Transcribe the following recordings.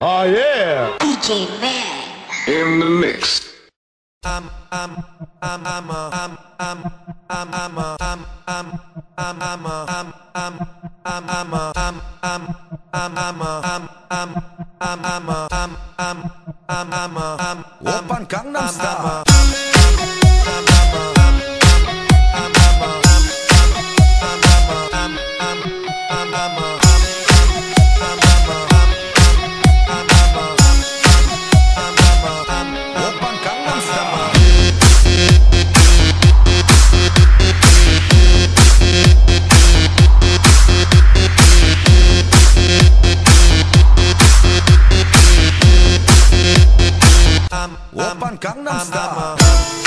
Oh yeah! DJ Man. in the mix. Open Gangnam Style. Open Open Gangnam Style.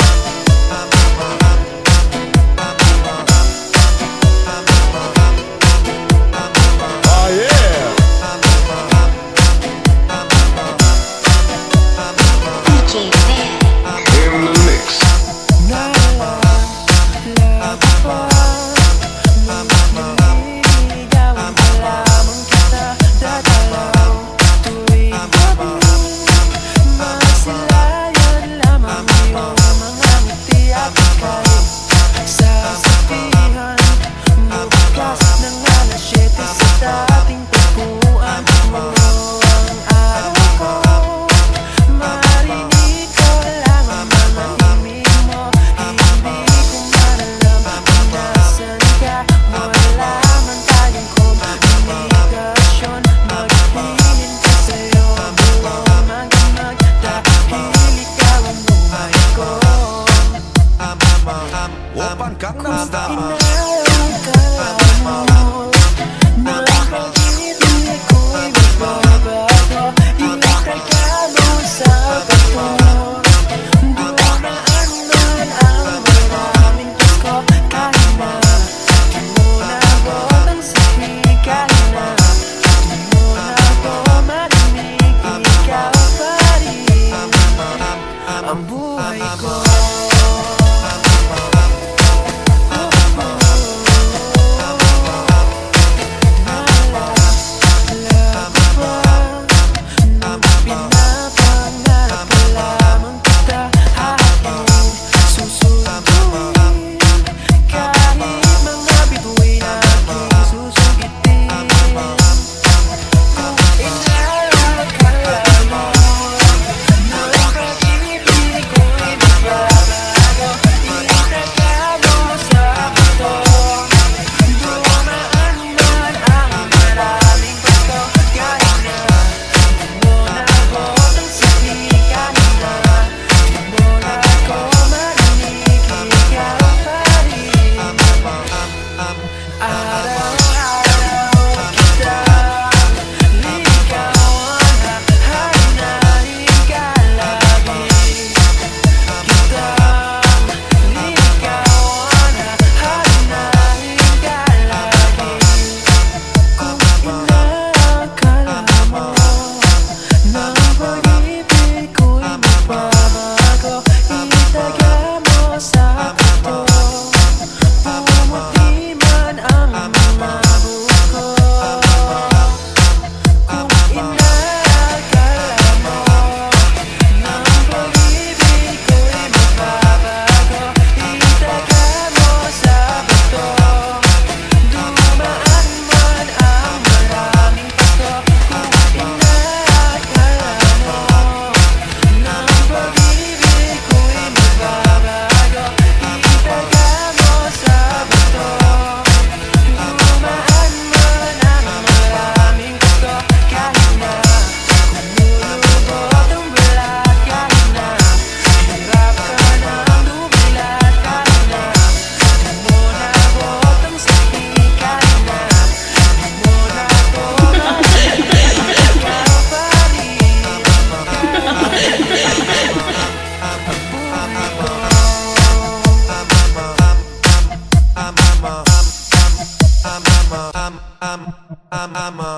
I'm